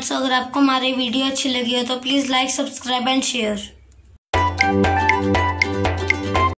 friends अगर आपको हमारी वीडियो अच्छी लगी हो तो please like subscribe and share